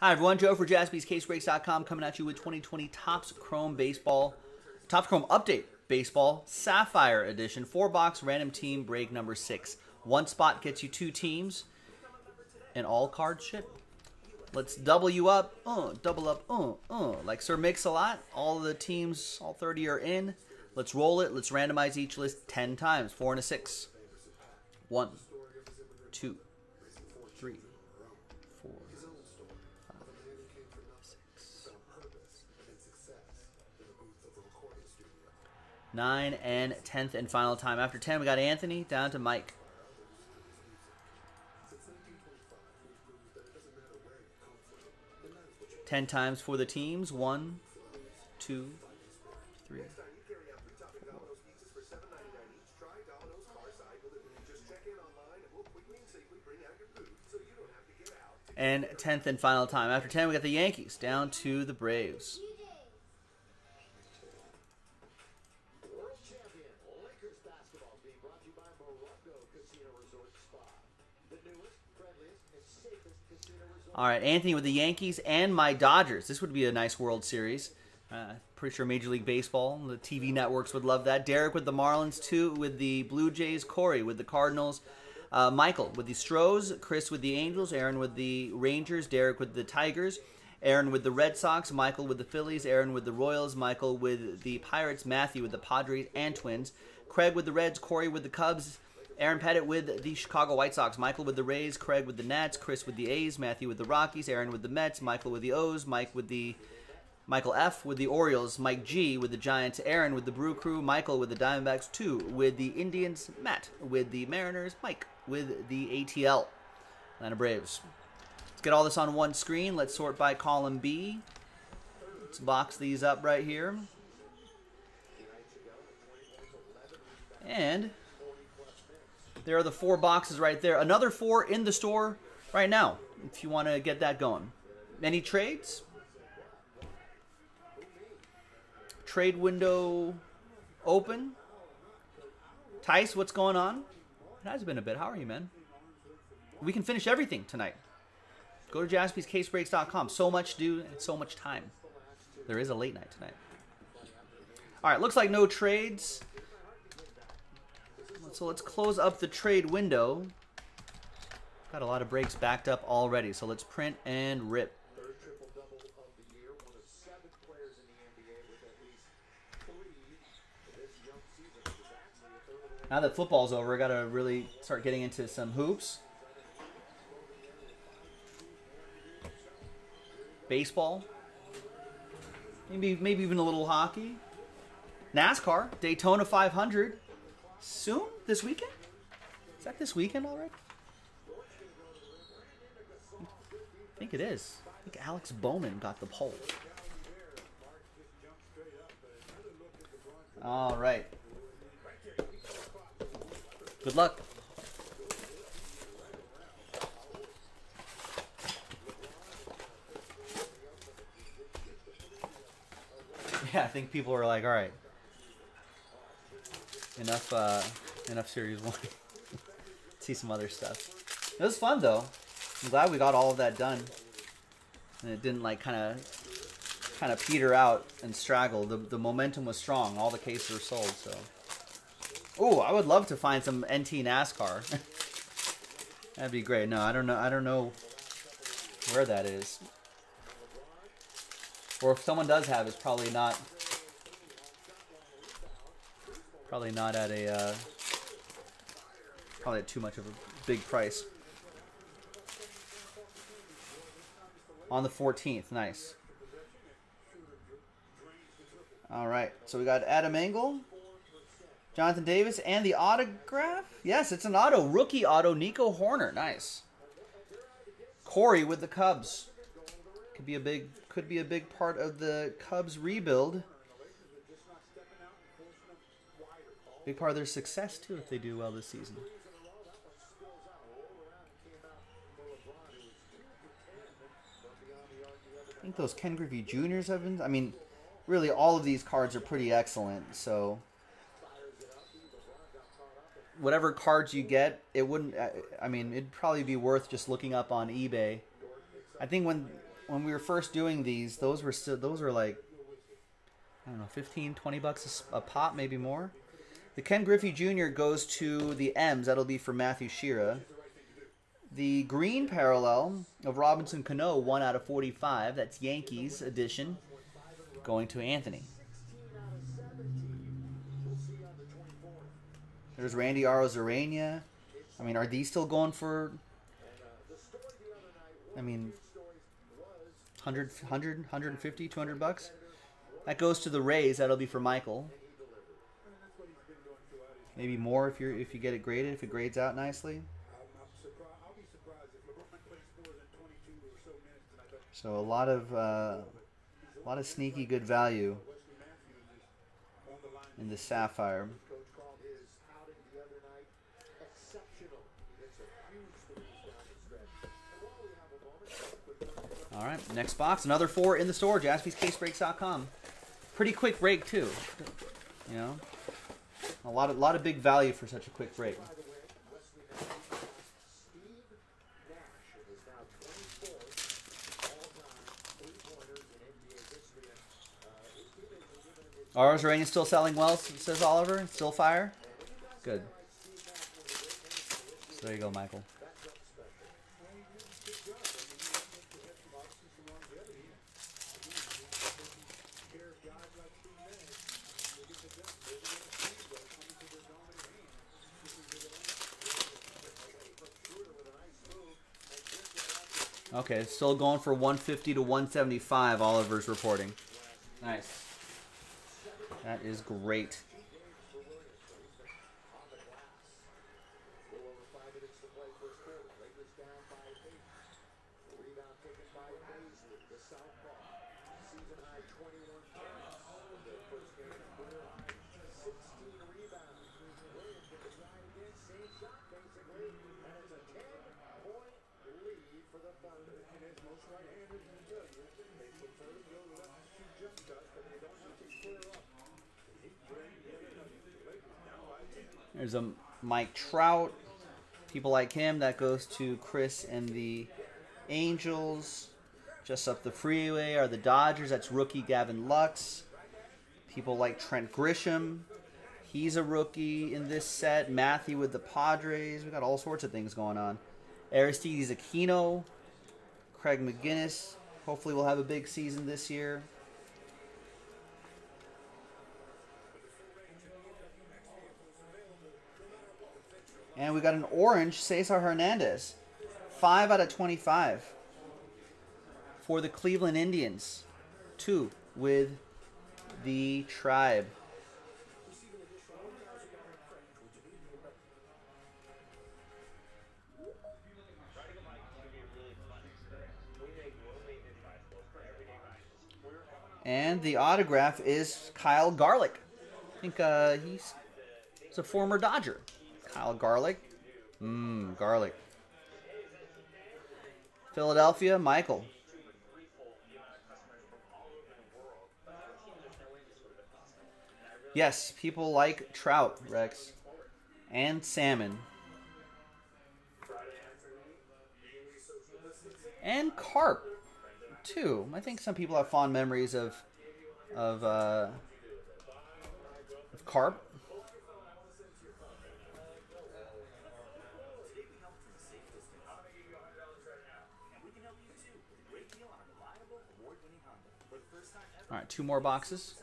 Hi, everyone. Joe for jaspyscasebreaks.com coming at you with 2020 Topps Chrome Baseball, Topps Chrome Update Baseball Sapphire Edition, four box random team break number six. One spot gets you two teams, and all cards ship. Let's double you up, uh, double up, uh, uh, like Sir Mix-a-Lot. All the teams, all 30 are in. Let's roll it. Let's randomize each list 10 times. Four and a six. One, two, three, four, nine, and tenth and final time. After 10, we got Anthony down to Mike. Ten times for the teams. One, two, three. And 10th and final time. After 10, we got the Yankees down to the Braves. All right, Anthony with the Yankees and my Dodgers. This would be a nice World Series. Uh, pretty sure Major League Baseball, the TV networks would love that. Derek with the Marlins, two with the Blue Jays, Corey with the Cardinals, uh, Michael with the Stros, Chris with the Angels, Aaron with the Rangers, Derek with the Tigers, Aaron with the Red Sox, Michael with the Phillies, Aaron with the Royals, Michael with the Pirates, Matthew with the Padres and Twins, Craig with the Reds, Corey with the Cubs, Aaron Pettit with the Chicago White Sox, Michael with the Rays, Craig with the Nats, Chris with the A's, Matthew with the Rockies, Aaron with the Mets, Michael with the O's, Mike with the Michael F with the Orioles, Mike G with the Giants, Aaron with the Brew Crew, Michael with the Diamondbacks, two with the Indians, Matt with the Mariners, Mike with the ATL, Atlanta Braves. Let's get all this on one screen. Let's sort by column B. Let's box these up right here. And there are the four boxes right there. Another four in the store right now if you want to get that going. Any trades? Trade window open. Tice, what's going on? It has been a bit. How are you, man? We can finish everything tonight. Go to jaspyscasebreaks.com. So much do and so much time. There is a late night tonight. All right, looks like no trades. So let's close up the trade window. Got a lot of breaks backed up already, so let's print and rip. Now that football's over, I gotta really start getting into some hoops. Baseball. Maybe maybe even a little hockey. NASCAR, Daytona 500. Soon? This weekend? Is that this weekend already? I think it is. I think Alex Bowman got the pole. All right. Good luck. Yeah, I think people are like, all right, enough, uh, enough series one. See some other stuff. It was fun though. I'm glad we got all of that done, and it didn't like kind of, kind of peter out and straggle. The the momentum was strong. All the cases were sold. So, oh, I would love to find some NT NASCAR. That'd be great. No, I don't know. I don't know where that is. Or if someone does have, it's probably not Probably not at a, uh, probably at too much of a big price. On the 14th, nice. All right, so we got Adam Engel, Jonathan Davis, and the autograph. Yes, it's an auto, rookie auto, Nico Hoerner, nice. Corey with the Cubs. Could be a big, could be a big part of the Cubs rebuild. Big part of their success, too, if they do well this season. I think those Ken Griffey Juniors have been. I mean, really, all of these cards are pretty excellent. So, whatever cards you get, it wouldn't. I mean, it'd probably be worth just looking up on eBay. I think when when we were first doing these, those were still those were like I don't know, 15, 20 bucks a pop, maybe more. The Ken Griffey Jr. goes to the M's. That'll be for Matthew Shearer. The green parallel of Robinson Cano, 1 out of 45. That's Yankees edition. Going to Anthony. There's Randy Arozarena. I mean, are these still going for. I mean, 100, 100, 150, 200 bucks? That goes to the Rays. That'll be for Michael. Maybe more if you if you get it graded. If it grades out nicely. So a lot of uh, a lot of sneaky good value in the sapphire. All right, next box. Another four in the store. JaspysCaseBreaks.com. Pretty quick break too. You know, a lot of lot of big value for such a quick break. Rain is still selling well, says Oliver. Still fire. Good. So there you go, Michael. Okay, still going for 150 to 175. Oliver's reporting. Nice. That is great. There's a Mike Trout. People like him. That goes to Chris and the Angels. Just up the freeway are the Dodgers. That's rookie Gavin Lux. People like Trent Grisham. He's a rookie in this set. Matthew with the Padres. We got all sorts of things going on. Aristides Aquino. Craig McGinnis. Hopefully, we'll have a big season this year. And we got an orange Cesar Hernandez. 5 out of 25 for the Cleveland Indians. 2 with the Tribe. And the autograph is Kyle Garlick. I think uh, he's, he's a former Dodger. Kyle Garlick. Mmm, garlic. Philadelphia, Michael. Yes, people like trout, Rex. And salmon. And carp, too. I think some people have fond memories of of uh, of carp. All right, two more boxes.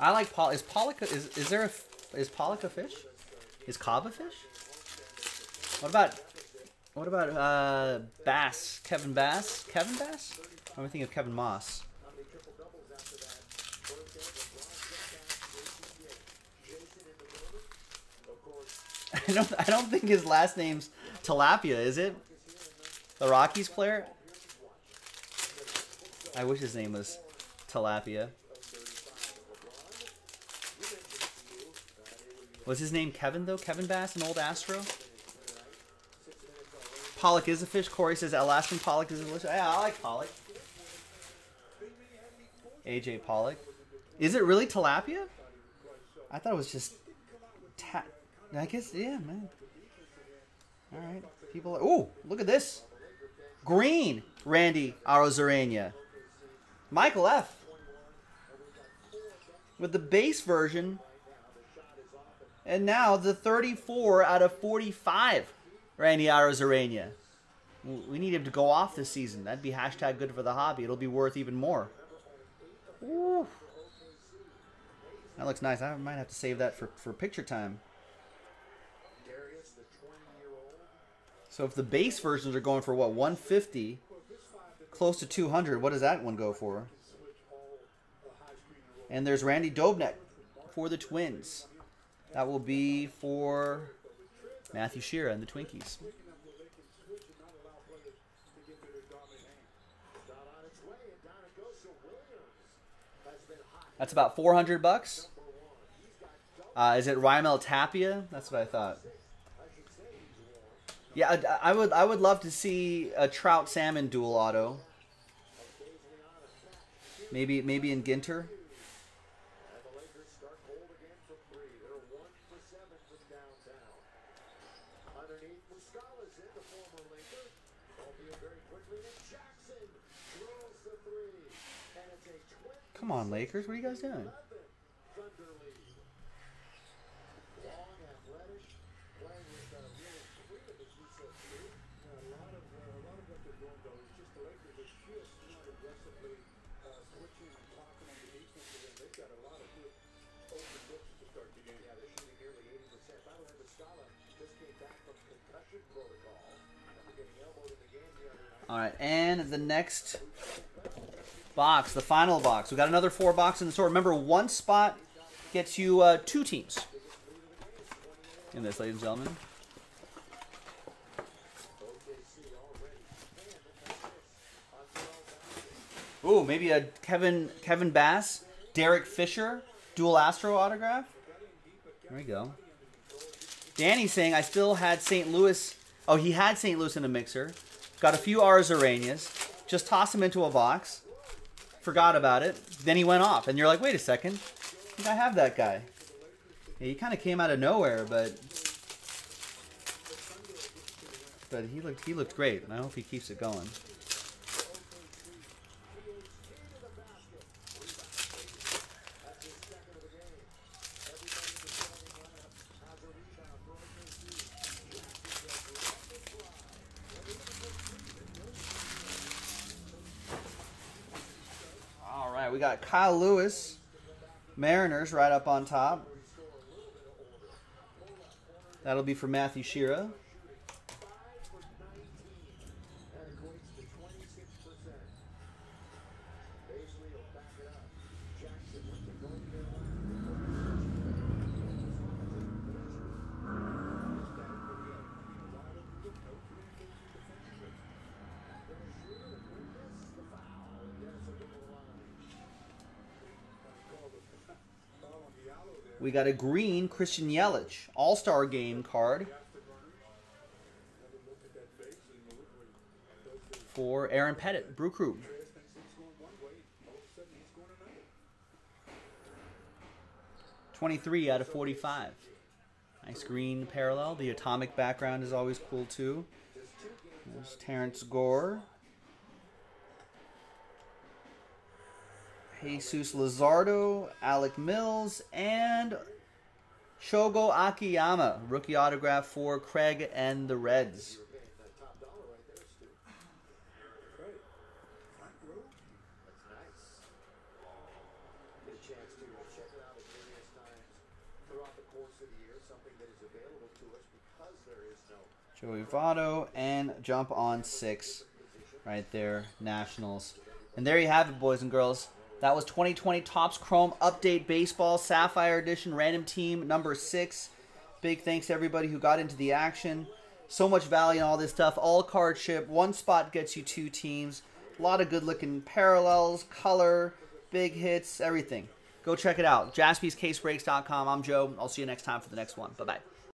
I like Pol. Is pollock is is there a is pollock a fish? Is cob a fish? What about what about uh, Bass? Kevin Bass? Kevin Bass? I'm thinking of Kevin Moss. I don't. I don't think his last name's Tilapia, is it? The Rockies player. I wish his name was Tilapia. Was his name Kevin though? Kevin Bass, an old Astro. Pollock is a fish. Corey says Alaskan Pollock is a fish. Yeah, I like Pollock. AJ Pollock. Is it really tilapia? I thought it was just. Ta- I guess yeah, man. All right, people. Are, ooh, look at this. Green Randy Arozarena. Michael F. With the base version. And now the 34 out of 45 Randy Arozarena. We need him to go off this season. That'd be hashtag good for the hobby. It'll be worth even more. Ooh. That looks nice. I might have to save that for, for picture time. So if the base versions are going for what 150, close to 200, what does that one go for? And there's Randy Dobnak for the Twins. That will be for Matthew Shearer and the Twinkies. That's about 400 bucks. Uh, is it Raimel Tapia? That's what I thought. Yeah, I, I, would I would love to see a trout salmon dual auto. Maybe maybe in Ginter. Come on, Lakers. What are you guys doing? All right, and the next box, the final box. We got another four box in the store. Remember, one spot gets you uh, two teams in this, ladies and gentlemen. Ooh, maybe a Kevin Kevin Bass, Derek Fisher, dual Astro autograph. There we go. Danny's saying I still had St. Louis. Oh, he had St. Louis in the mixer. Got a few Arozarenias. Just tossed them into a box. Forgot about it. Then he went off. And you're like, wait a second. I I have that guy. Yeah, he kind of came out of nowhere, but but he looked he looked great, and I hope he keeps it going. right, we got Kyle Lewis, Mariners, right up on top. That'll be for Matthew Shearer. We got a green Christian Yelich All Star Game card for Aaron Pettit, Brew Crew. Twenty-three out of forty-five. Nice green parallel. The atomic background is always cool too. There's Terrence Gore. Jesus Luzardo, Alec Mills, and Shogo Akiyama. Rookie autograph for Craig and the Reds. Joey Votto and jump on six right there, Nationals. And there you have it, boys and girls. That was 2020 Topps Chrome Update Baseball Sapphire Edition Random Team number six. Big thanks to everybody who got into the action. So much value in all this stuff. All card ship. One spot gets you two teams. A lot of good looking parallels, color, big hits, everything. Go check it out. JaspysCaseBreaks.com. I'm Joe. I'll see you next time for the next one. Bye bye.